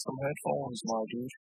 some headphones, my dude.